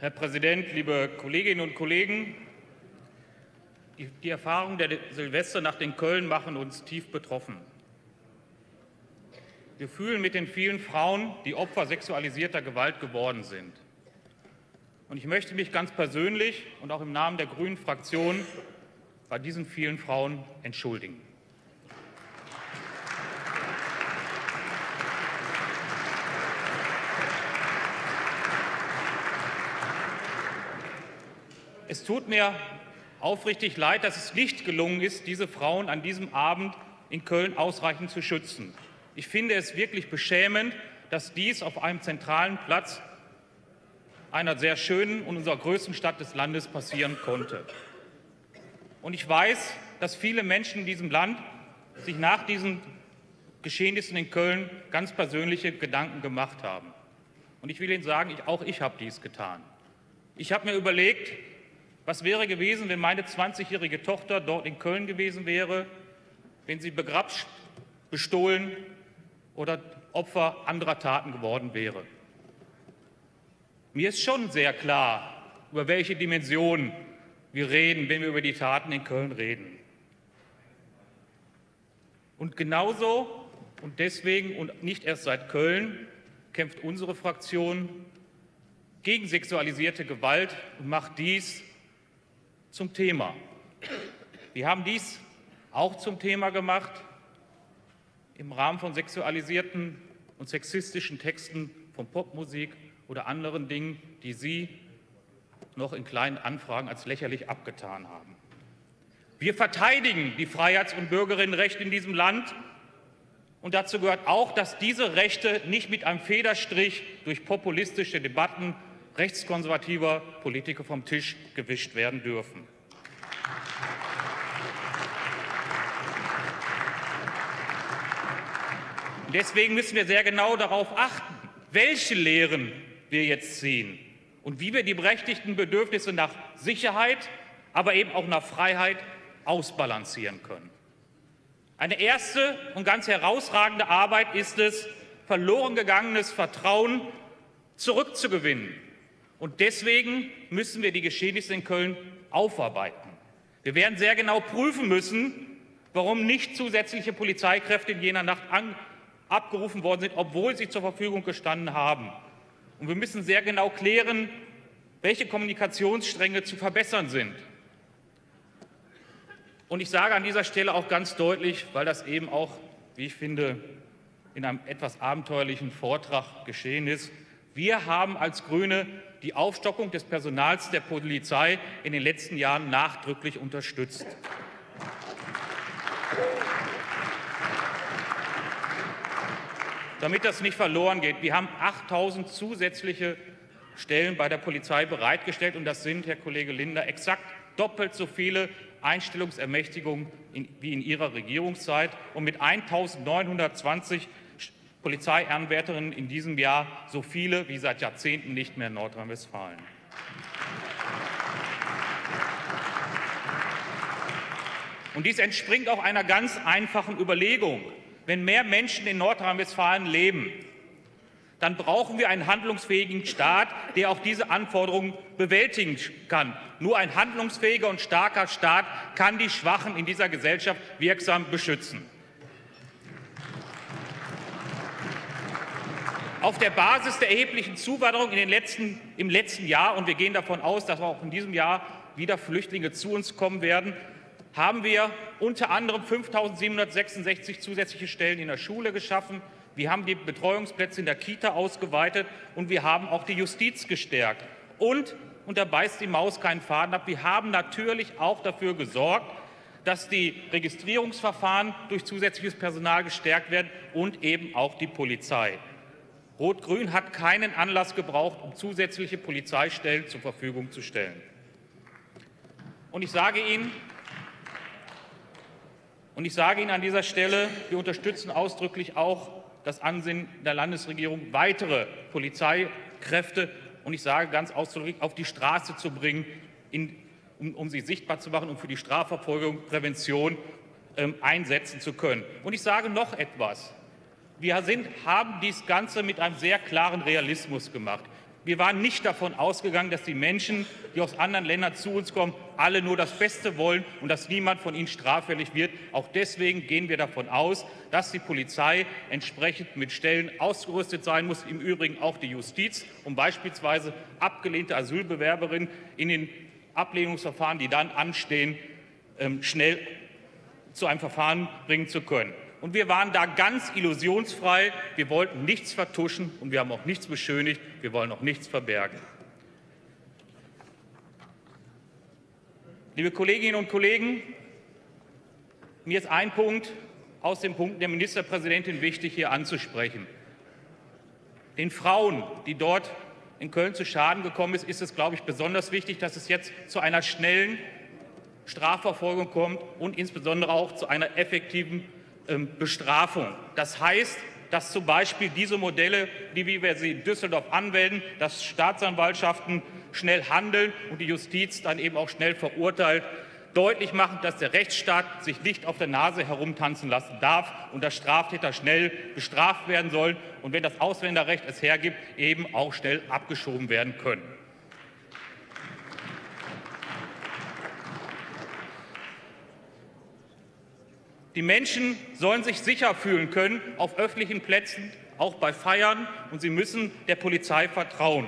Herr Präsident, liebe Kolleginnen und Kollegen! Die Erfahrungen der Silvesternacht in Köln machen uns tief betroffen. Wir fühlen mit den vielen Frauen, die Opfer sexualisierter Gewalt geworden sind. Und ich möchte mich ganz persönlich und auch im Namen der Grünen Fraktion bei diesen vielen Frauen entschuldigen. Es tut mir aufrichtig leid, dass es nicht gelungen ist, diese Frauen an diesem Abend in Köln ausreichend zu schützen. Ich finde es wirklich beschämend, dass dies auf einem zentralen Platz einer sehr schönen und unserer größten Stadt des Landes passieren konnte. Und ich weiß, dass viele Menschen in diesem Land sich nach diesen Geschehnissen in Köln ganz persönliche Gedanken gemacht haben. Und ich will Ihnen sagen, ich, auch ich habe dies getan. Ich habe mir überlegt, was wäre gewesen, wenn meine 20-jährige Tochter dort in Köln gewesen wäre, wenn sie begrapscht, bestohlen oder Opfer anderer Taten geworden wäre? Mir ist schon sehr klar, über welche Dimensionen wir reden, wenn wir über die Taten in Köln reden. Und genauso und deswegen und nicht erst seit Köln kämpft unsere Fraktion gegen sexualisierte Gewalt und macht dies zum Thema. Wir haben dies auch zum Thema gemacht im Rahmen von sexualisierten und sexistischen Texten von Popmusik oder anderen Dingen, die Sie noch in kleinen Anfragen als lächerlich abgetan haben. Wir verteidigen die Freiheits- und Bürgerinnenrechte in diesem Land. Und dazu gehört auch, dass diese Rechte nicht mit einem Federstrich durch populistische Debatten rechtskonservativer Politiker vom Tisch gewischt werden dürfen. Deswegen müssen wir sehr genau darauf achten, welche Lehren wir jetzt ziehen und wie wir die berechtigten Bedürfnisse nach Sicherheit, aber eben auch nach Freiheit ausbalancieren können. Eine erste und ganz herausragende Arbeit ist es, verloren gegangenes Vertrauen zurückzugewinnen. Und deswegen müssen wir die Geschehnisse in Köln aufarbeiten. Wir werden sehr genau prüfen müssen, warum nicht zusätzliche Polizeikräfte in jener Nacht abgerufen worden sind, obwohl sie zur Verfügung gestanden haben. Und wir müssen sehr genau klären, welche Kommunikationsstränge zu verbessern sind. Und ich sage an dieser Stelle auch ganz deutlich, weil das eben auch, wie ich finde, in einem etwas abenteuerlichen Vortrag geschehen ist, wir haben als Grüne die Aufstockung des Personals der Polizei in den letzten Jahren nachdrücklich unterstützt. Damit das nicht verloren geht, wir haben 8.000 zusätzliche Stellen bei der Polizei bereitgestellt, und das sind, Herr Kollege Linder, exakt doppelt so viele Einstellungsermächtigungen wie in Ihrer Regierungszeit und mit 1.920 Polizeiehrenwärterinnen in diesem Jahr so viele wie seit Jahrzehnten nicht mehr in Nordrhein-Westfalen. Und dies entspringt auch einer ganz einfachen Überlegung. Wenn mehr Menschen in Nordrhein-Westfalen leben, dann brauchen wir einen handlungsfähigen Staat, der auch diese Anforderungen bewältigen kann. Nur ein handlungsfähiger und starker Staat kann die Schwachen in dieser Gesellschaft wirksam beschützen. Auf der Basis der erheblichen Zuwanderung in den letzten, im letzten Jahr, und wir gehen davon aus, dass auch in diesem Jahr wieder Flüchtlinge zu uns kommen werden, haben wir unter anderem 5.766 zusätzliche Stellen in der Schule geschaffen. Wir haben die Betreuungsplätze in der Kita ausgeweitet und wir haben auch die Justiz gestärkt. Und, und da beißt die Maus keinen Faden ab, wir haben natürlich auch dafür gesorgt, dass die Registrierungsverfahren durch zusätzliches Personal gestärkt werden und eben auch die Polizei. Rot-Grün hat keinen Anlass gebraucht, um zusätzliche Polizeistellen zur Verfügung zu stellen. Und ich sage Ihnen, und ich sage Ihnen an dieser Stelle, wir unterstützen ausdrücklich auch das Ansinnen der Landesregierung, weitere Polizeikräfte, und ich sage ganz ausdrücklich, auf die Straße zu bringen, in, um, um, sie sichtbar zu machen und für die Strafverfolgung, Prävention ähm, einsetzen zu können. Und ich sage noch etwas. Wir sind, haben dies Ganze mit einem sehr klaren Realismus gemacht. Wir waren nicht davon ausgegangen, dass die Menschen, die aus anderen Ländern zu uns kommen, alle nur das Beste wollen und dass niemand von ihnen straffällig wird. Auch deswegen gehen wir davon aus, dass die Polizei entsprechend mit Stellen ausgerüstet sein muss, im Übrigen auch die Justiz, um beispielsweise abgelehnte Asylbewerberinnen in den Ablehnungsverfahren, die dann anstehen, ähm, schnell zu einem Verfahren bringen zu können. Und wir waren da ganz illusionsfrei. Wir wollten nichts vertuschen und wir haben auch nichts beschönigt. Wir wollen auch nichts verbergen. Liebe Kolleginnen und Kollegen, mir ist ein Punkt aus den Punkten der Ministerpräsidentin wichtig hier anzusprechen. Den Frauen, die dort in Köln zu Schaden gekommen ist, ist es, glaube ich, besonders wichtig, dass es jetzt zu einer schnellen Strafverfolgung kommt und insbesondere auch zu einer effektiven Bestrafung. Das heißt, dass zum Beispiel diese Modelle, die wir sie in Düsseldorf anwenden, dass Staatsanwaltschaften schnell handeln und die Justiz dann eben auch schnell verurteilt, deutlich machen, dass der Rechtsstaat sich nicht auf der Nase herumtanzen lassen darf und dass Straftäter schnell bestraft werden sollen und wenn das Ausländerrecht es hergibt, eben auch schnell abgeschoben werden können. Die Menschen sollen sich sicher fühlen können auf öffentlichen Plätzen, auch bei Feiern, und sie müssen der Polizei vertrauen.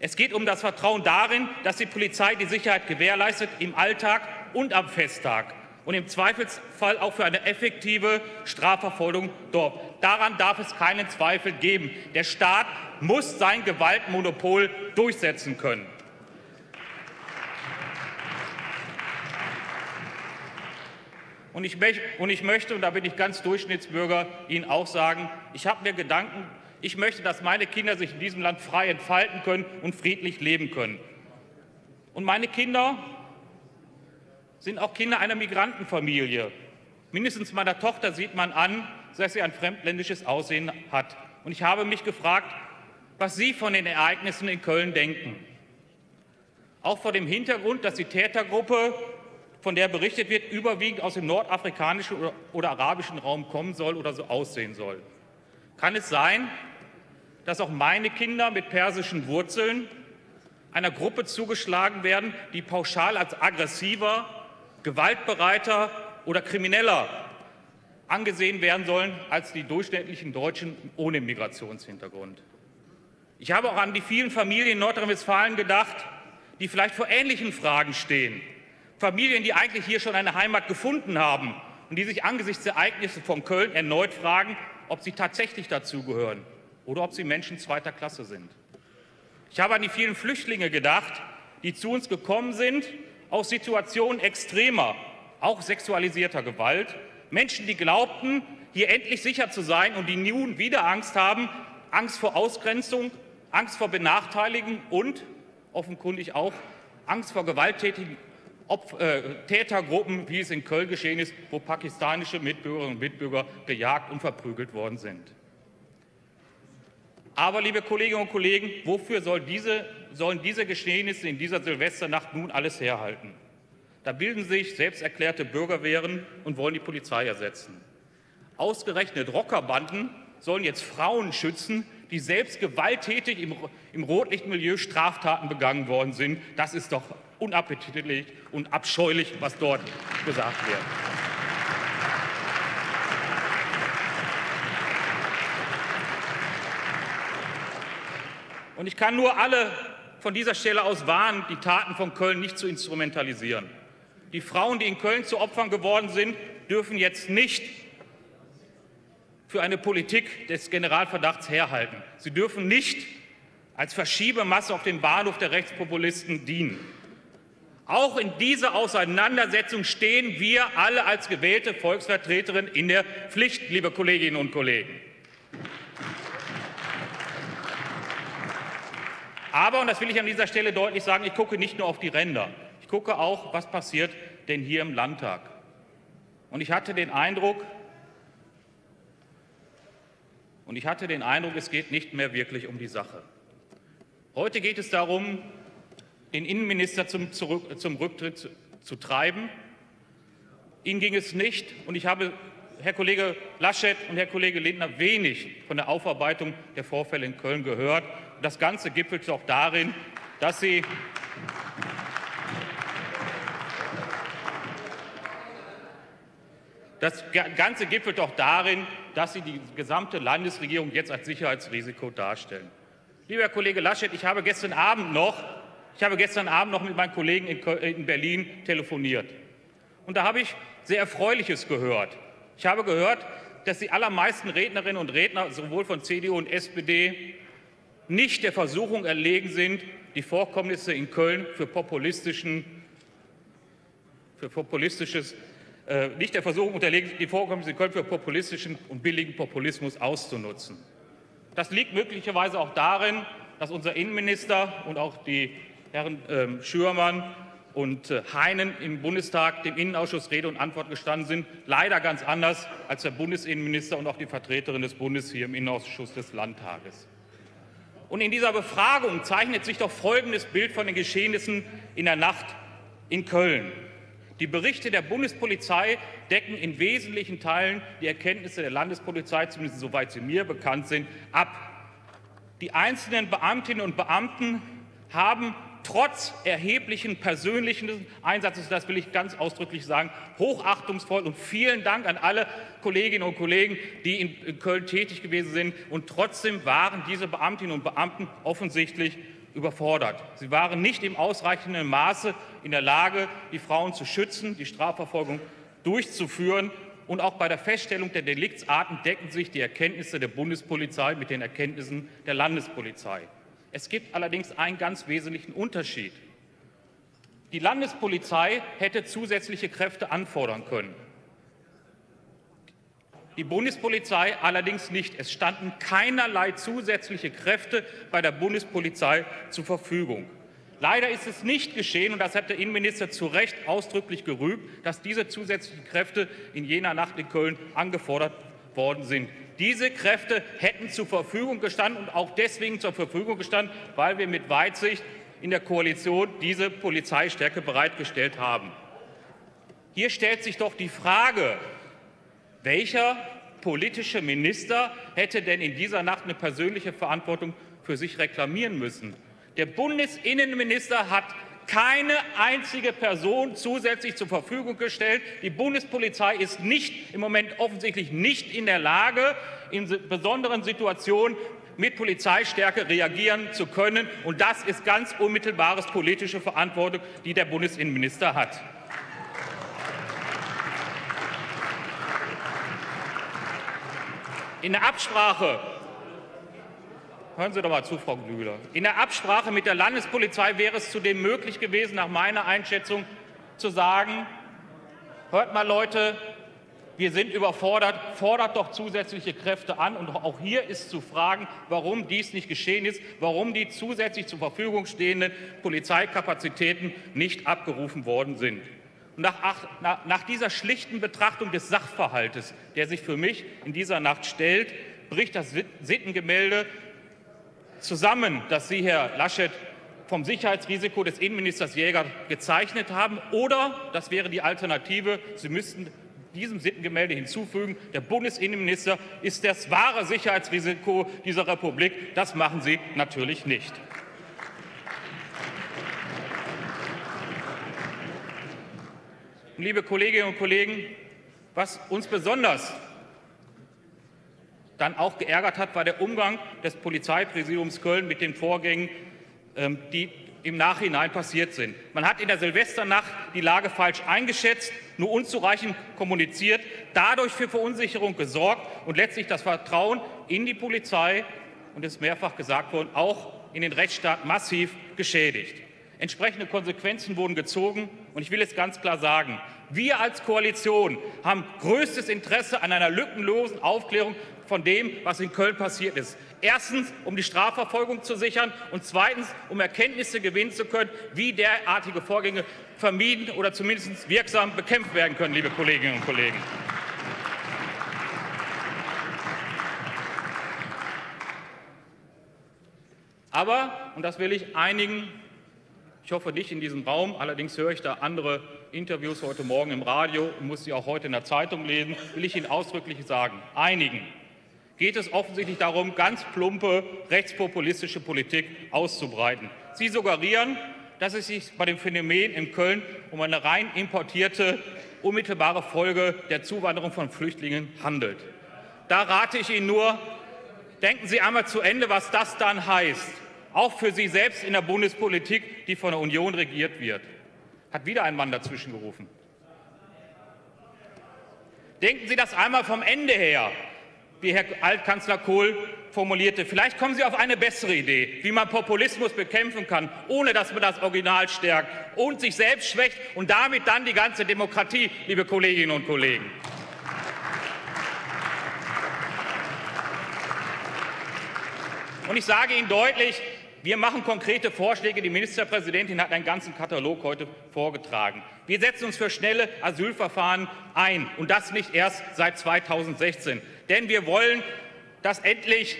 Es geht um das Vertrauen darin, dass die Polizei die Sicherheit gewährleistet im Alltag und am Festtag und im Zweifelsfall auch für eine effektive Strafverfolgung dort. Daran darf es keinen Zweifel geben. Der Staat muss sein Gewaltmonopol durchsetzen können. Und ich, und ich möchte, und da bin ich ganz Durchschnittsbürger, Ihnen auch sagen, ich habe mir Gedanken, ich möchte, dass meine Kinder sich in diesem Land frei entfalten können und friedlich leben können. Und meine Kinder sind auch Kinder einer Migrantenfamilie. Mindestens meiner Tochter sieht man an, dass sie ein fremdländisches Aussehen hat. Und ich habe mich gefragt, was Sie von den Ereignissen in Köln denken. Auch vor dem Hintergrund, dass die Tätergruppe von der berichtet wird, überwiegend aus dem nordafrikanischen oder, arabischen Raum kommen soll oder so aussehen soll. Kann es sein, dass auch meine Kinder mit persischen Wurzeln einer Gruppe zugeschlagen werden, die pauschal als aggressiver, gewaltbereiter oder krimineller angesehen werden sollen als die durchschnittlichen Deutschen ohne Migrationshintergrund. Ich habe auch an die vielen Familien in Nordrhein-Westfalen gedacht, die vielleicht vor ähnlichen Fragen stehen Familien, die eigentlich hier schon eine Heimat gefunden haben und die sich angesichts der Ereignisse von Köln erneut fragen, ob sie tatsächlich dazugehören oder ob sie Menschen zweiter Klasse sind. Ich habe an die vielen Flüchtlinge gedacht, die zu uns gekommen sind aus Situationen extremer, auch sexualisierter Gewalt. Menschen, die glaubten, hier endlich sicher zu sein und die nun wieder Angst haben, Angst vor Ausgrenzung, Angst vor Benachteiligung und offenkundig auch Angst vor gewalttätigen Opf äh, Tätergruppen, wie es in Köln geschehen ist, wo pakistanische Mitbürgerinnen und Mitbürger gejagt und verprügelt worden sind. Aber, liebe Kolleginnen und Kollegen, wofür soll diese, sollen diese Geschehnisse in dieser Silvesternacht nun alles herhalten? Da bilden sich selbsterklärte Bürgerwehren und wollen die Polizei ersetzen. Ausgerechnet Rockerbanden sollen jetzt Frauen schützen, die selbst gewalttätig im, im Rotlichtmilieu Straftaten begangen worden sind. Das ist doch unappetitlich und abscheulich, was dort gesagt wird. Und ich kann nur alle von dieser Stelle aus warnen, die Taten von Köln nicht zu instrumentalisieren. Die Frauen, die in Köln zu Opfern geworden sind, dürfen jetzt nicht für eine Politik des Generalverdachts herhalten. Sie dürfen nicht als Verschiebemasse auf dem Bahnhof der Rechtspopulisten dienen. Auch in dieser Auseinandersetzung stehen wir alle als gewählte Volksvertreterinnen in der Pflicht, liebe Kolleginnen und Kollegen. Aber, und das will ich an dieser Stelle deutlich sagen, ich gucke nicht nur auf die Ränder, ich gucke auch, was passiert denn hier im Landtag. Und ich hatte den Eindruck, und ich hatte den Eindruck, es geht nicht mehr wirklich um die Sache. Heute geht es darum, den Innenminister zum, Zurück, zum Rücktritt zu, zu treiben. Ihnen ging es nicht, und ich habe Herr Kollege Laschet und Herr Kollege Lindner wenig von der Aufarbeitung der Vorfälle in Köln gehört. das Ganze gipfelt doch darin, dass Sie Das Ganze gipfelt doch darin, dass Sie die gesamte Landesregierung jetzt als Sicherheitsrisiko darstellen. Lieber Kollege Laschet, ich habe gestern Abend noch, ich habe gestern Abend noch mit meinen Kollegen in Berlin telefoniert. Und da habe ich sehr Erfreuliches gehört. Ich habe gehört, dass die allermeisten Rednerinnen und Redner, sowohl von CDU und SPD, nicht der Versuchung erlegen sind, die Vorkommnisse in Köln für, populistischen, für populistisches äh, nicht der Versuchung unterlegen, die Vorkommnisse in Köln für populistischen und billigen Populismus auszunutzen. Das liegt möglicherweise auch darin, dass unser Innenminister und auch die Herren äh, Schürmann und äh, Heinen im Bundestag dem Innenausschuss Rede und Antwort gestanden sind, leider ganz anders als der Bundesinnenminister und auch die Vertreterin des Bundes hier im Innenausschuss des Landtages. Und in dieser Befragung zeichnet sich doch folgendes Bild von den Geschehnissen in der Nacht in Köln. Die Berichte der Bundespolizei decken in wesentlichen Teilen die Erkenntnisse der Landespolizei, zumindest soweit sie mir bekannt sind, ab. Die einzelnen Beamtinnen und Beamten haben trotz erheblichen persönlichen Einsatzes, das will ich ganz ausdrücklich sagen, hochachtungsvoll und vielen Dank an alle Kolleginnen und Kollegen, die in Köln tätig gewesen sind. Und trotzdem waren diese Beamtinnen und Beamten offensichtlich überfordert. Sie waren nicht im ausreichenden Maße in der Lage, die Frauen zu schützen, die Strafverfolgung durchzuführen. Und auch bei der Feststellung der Deliktsarten decken sich die Erkenntnisse der Bundespolizei mit den Erkenntnissen der Landespolizei. Es gibt allerdings einen ganz wesentlichen Unterschied. Die Landespolizei hätte zusätzliche Kräfte anfordern können die Bundespolizei allerdings nicht. Es standen keinerlei zusätzliche Kräfte bei der Bundespolizei zur Verfügung. Leider ist es nicht geschehen, und das hat der Innenminister zu Recht ausdrücklich gerügt, dass diese zusätzlichen Kräfte in jener Nacht in Köln angefordert worden sind. Diese Kräfte hätten zur Verfügung gestanden und auch deswegen zur Verfügung gestanden, weil wir mit Weitsicht in der Koalition diese Polizeistärke bereitgestellt haben. Hier stellt sich doch die Frage, welcher politische Minister hätte denn in dieser Nacht eine persönliche Verantwortung für sich reklamieren müssen? Der Bundesinnenminister hat keine einzige Person zusätzlich zur Verfügung gestellt. Die Bundespolizei ist nicht, im Moment offensichtlich nicht in der Lage, in besonderen Situationen mit Polizeistärke reagieren zu können. Und das ist ganz unmittelbares politische Verantwortung, die der Bundesinnenminister hat. In der Absprache Hören Sie doch mal zu, Frau Glüder. In der Absprache mit der Landespolizei wäre es zudem möglich gewesen, nach meiner Einschätzung zu sagen, hört mal Leute, wir sind überfordert, fordert doch zusätzliche Kräfte an. Und auch hier ist zu fragen, warum dies nicht geschehen ist, warum die zusätzlich zur Verfügung stehenden Polizeikapazitäten nicht abgerufen worden sind. Nach, nach, nach dieser schlichten Betrachtung des Sachverhaltes, der sich für mich in dieser Nacht stellt, bricht das Sittengemälde zusammen, das Sie, Herr Laschet, vom Sicherheitsrisiko des Innenministers Jäger gezeichnet haben. Oder, das wäre die Alternative, Sie müssten diesem Sittengemälde hinzufügen, der Bundesinnenminister ist das wahre Sicherheitsrisiko dieser Republik. Das machen Sie natürlich nicht. Liebe Kolleginnen und Kollegen, was uns besonders dann auch geärgert hat, war der Umgang des Polizeipräsidiums Köln mit den Vorgängen, ähm, die im Nachhinein passiert sind. Man hat in der Silvesternacht die Lage falsch eingeschätzt, nur unzureichend kommuniziert, dadurch für Verunsicherung gesorgt und letztlich das Vertrauen in die Polizei, und es ist mehrfach gesagt worden, auch in den Rechtsstaat massiv geschädigt. Entsprechende Konsequenzen wurden gezogen. Und ich will es ganz klar sagen, wir als Koalition haben größtes Interesse an einer lückenlosen Aufklärung von dem, was in Köln passiert ist. Erstens, um die Strafverfolgung zu sichern und zweitens, um Erkenntnisse gewinnen zu können, wie derartige Vorgänge vermieden oder zumindest wirksam bekämpft werden können, liebe Kolleginnen und Kollegen. Aber, und das will ich einigen ich hoffe nicht in diesem Raum, allerdings höre ich da andere Interviews heute Morgen im Radio und muss sie auch heute in der Zeitung lesen, will ich Ihnen ausdrücklich sagen, einigen. geht es offensichtlich darum, ganz plumpe rechtspopulistische Politik auszubreiten. Sie suggerieren, dass es sich bei dem Phänomen in Köln um eine rein importierte, unmittelbare Folge der Zuwanderung von Flüchtlingen handelt. Da rate ich Ihnen nur, denken Sie einmal zu Ende, was das dann heißt, auch für Sie selbst in der Bundespolitik, die von der Union regiert wird. Hat wieder ein Mann dazwischen gerufen. Denken Sie das einmal vom Ende her, wie Herr Altkanzler Kohl formulierte. Vielleicht kommen Sie auf eine bessere Idee, wie man Populismus bekämpfen kann, ohne dass man das Original stärkt und sich selbst schwächt und damit dann die ganze Demokratie, liebe Kolleginnen und Kollegen. Und ich sage Ihnen deutlich, wir machen konkrete Vorschläge. Die Ministerpräsidentin hat einen ganzen Katalog heute vorgetragen. Wir setzen uns für schnelle Asylverfahren ein, und das nicht erst seit 2016. Denn wir wollen, dass endlich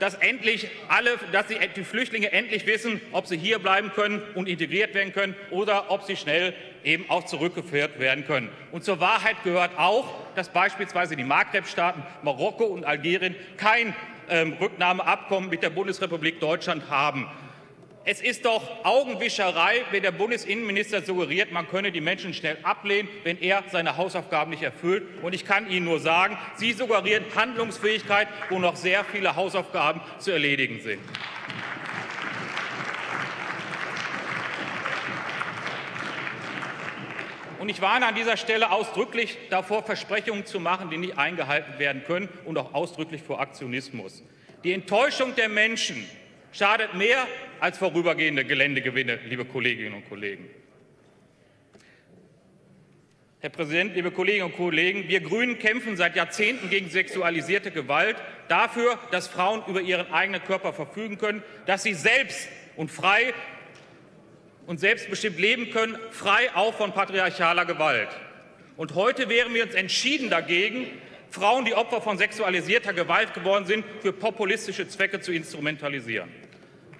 dass endlich alle, dass die, die, Flüchtlinge endlich wissen, ob sie hier bleiben können und integriert werden können oder ob sie schnell eben auch zurückgeführt werden können. Und zur Wahrheit gehört auch, dass beispielsweise die Maghreb-Staaten Marokko und Algerien kein ähm, Rücknahmeabkommen mit der Bundesrepublik Deutschland haben. Es ist doch Augenwischerei, wenn der Bundesinnenminister suggeriert, man könne die Menschen schnell ablehnen, wenn er seine Hausaufgaben nicht erfüllt. Und ich kann Ihnen nur sagen, Sie suggerieren Handlungsfähigkeit, wo noch sehr viele Hausaufgaben zu erledigen sind. Und ich warne an dieser Stelle ausdrücklich davor, Versprechungen zu machen, die nicht eingehalten werden können, und auch ausdrücklich vor Aktionismus. Die Enttäuschung der Menschen schadet mehr als vorübergehende Geländegewinne, liebe Kolleginnen und Kollegen. Herr Präsident, liebe Kolleginnen und Kollegen, wir Grünen kämpfen seit Jahrzehnten gegen sexualisierte Gewalt, dafür, dass Frauen über ihren eigenen Körper verfügen können, dass sie selbst und frei und selbstbestimmt leben können, frei auch von patriarchaler Gewalt. Und heute wehren wir uns entschieden dagegen, Frauen, die Opfer von sexualisierter Gewalt geworden sind, für populistische Zwecke zu instrumentalisieren.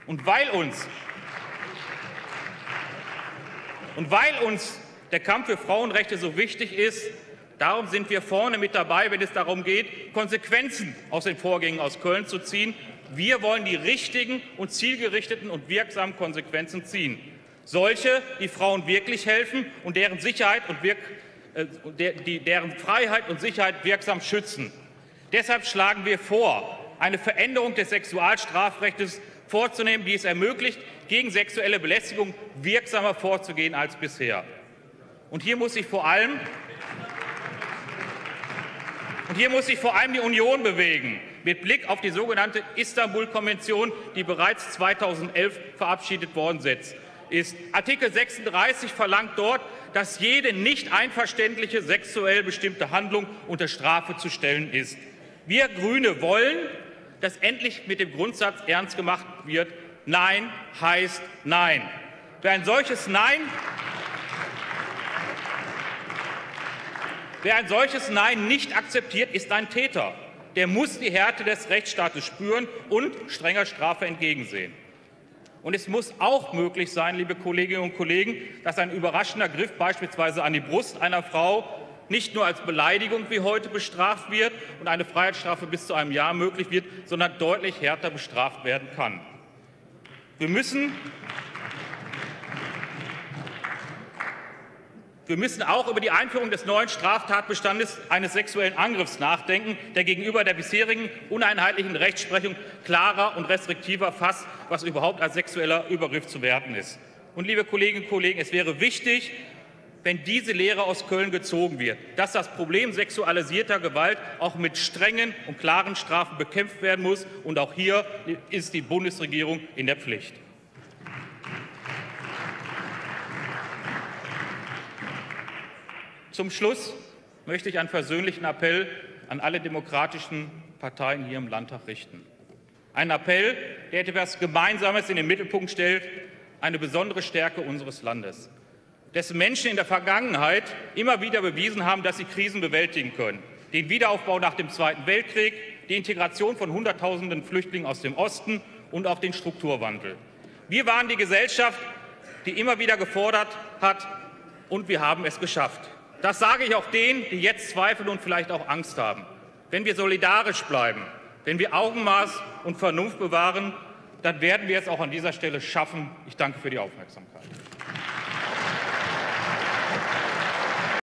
Und weil uns, und weil uns der Kampf für Frauenrechte so wichtig ist, darum sind wir vorne mit dabei, wenn es darum geht, Konsequenzen aus den Vorgängen aus Köln zu ziehen. Wir wollen die richtigen und zielgerichteten und wirksamen Konsequenzen ziehen. Solche, die Frauen wirklich helfen und deren Sicherheit und Wirk äh, die, deren Freiheit und Sicherheit wirksam schützen. Deshalb schlagen wir vor, eine Veränderung des Sexualstrafrechts vorzunehmen, die es ermöglicht, gegen sexuelle Belästigung wirksamer vorzugehen als bisher. Und hier muss sich vor allem und hier muss sich vor allem die Union bewegen, mit Blick auf die sogenannte Istanbul-Konvention, die bereits 2011 verabschiedet worden ist. Artikel 36 verlangt dort, dass jede nicht einverständliche sexuell bestimmte Handlung unter Strafe zu stellen ist. Wir Grüne wollen, dass endlich mit dem Grundsatz ernst gemacht wird, Nein heißt Nein. Wer ein solches Nein Wer ein solches Nein nicht akzeptiert, ist ein Täter. Der muss die Härte des Rechtsstaates spüren und strenger Strafe entgegensehen. Und es muss auch möglich sein, liebe Kolleginnen und Kollegen, dass ein überraschender Griff beispielsweise an die Brust einer Frau nicht nur als Beleidigung wie heute bestraft wird und eine Freiheitsstrafe bis zu einem Jahr möglich wird, sondern deutlich härter bestraft werden kann. Wir müssen Wir müssen auch über die Einführung des neuen Straftatbestandes eines sexuellen Angriffs nachdenken, der gegenüber der bisherigen uneinheitlichen Rechtsprechung klarer und restriktiver fasst, was überhaupt als sexueller Übergriff zu werten ist. Und liebe Kolleginnen und Kollegen, es wäre wichtig, wenn diese Lehre aus Köln gezogen wird, dass das Problem sexualisierter Gewalt auch mit strengen und klaren Strafen bekämpft werden muss. Und auch hier ist die Bundesregierung in der Pflicht. Zum Schluss möchte ich einen persönlichen Appell an alle demokratischen Parteien hier im Landtag richten. Ein Appell, der etwas Gemeinsames in den Mittelpunkt stellt, eine besondere Stärke unseres Landes, dessen Menschen in der Vergangenheit immer wieder bewiesen haben, dass sie Krisen bewältigen können. Den Wiederaufbau nach dem Zweiten Weltkrieg, die Integration von Hunderttausenden Flüchtlingen aus dem Osten und auch den Strukturwandel. Wir waren die Gesellschaft, die immer wieder gefordert hat, und wir haben es geschafft. Das sage ich auch denen, die jetzt zweifeln und vielleicht auch Angst haben. Wenn wir solidarisch bleiben, Wenn wir Augenmaß und Vernunft bewahren, dann werden wir es auch an dieser Stelle schaffen. Ich danke für die Aufmerksamkeit.